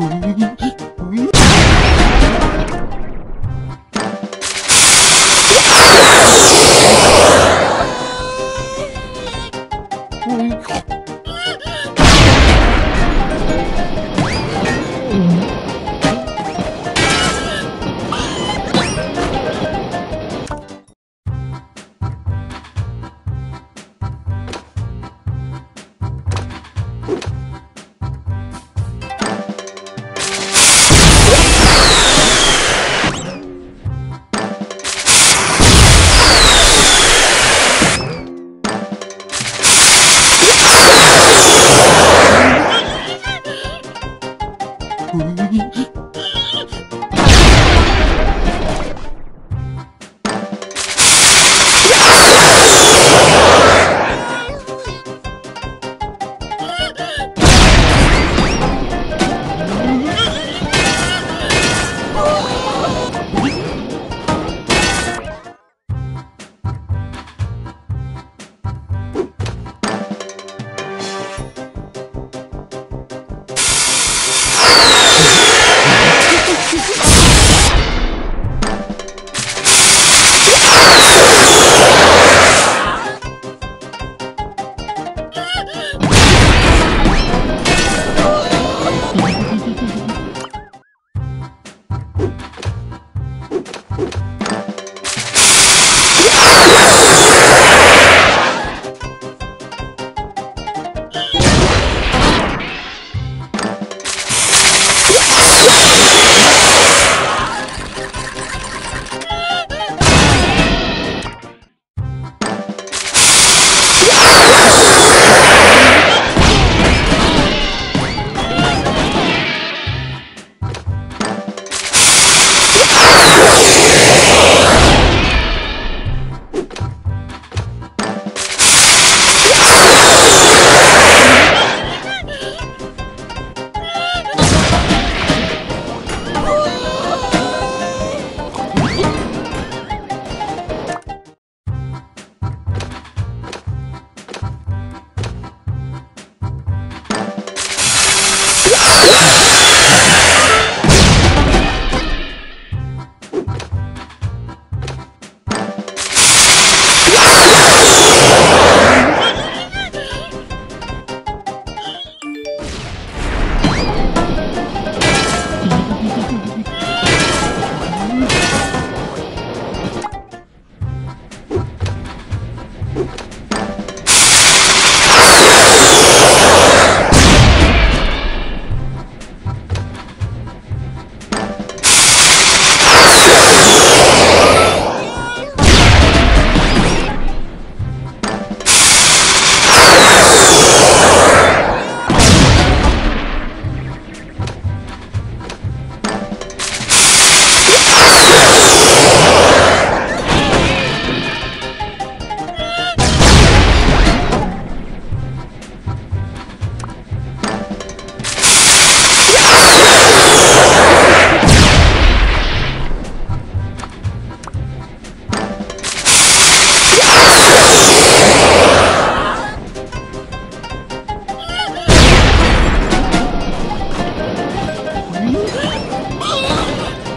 Ooh.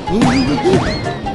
Ooh.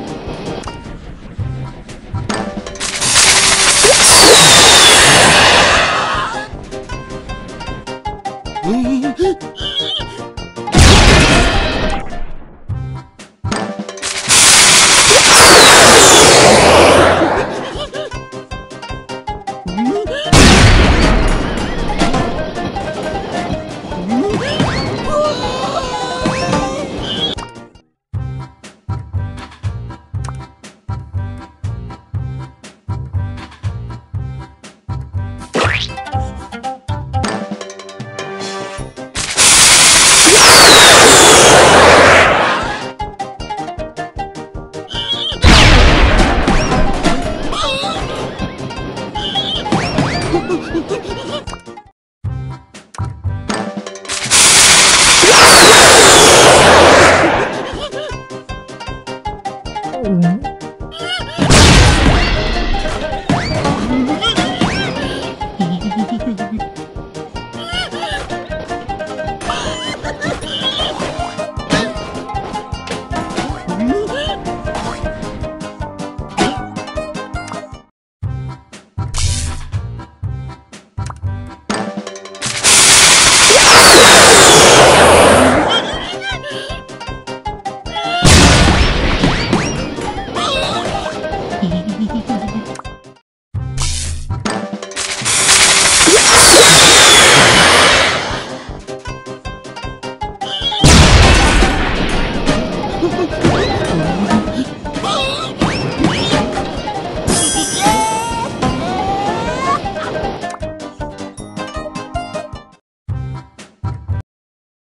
Mm-hmm.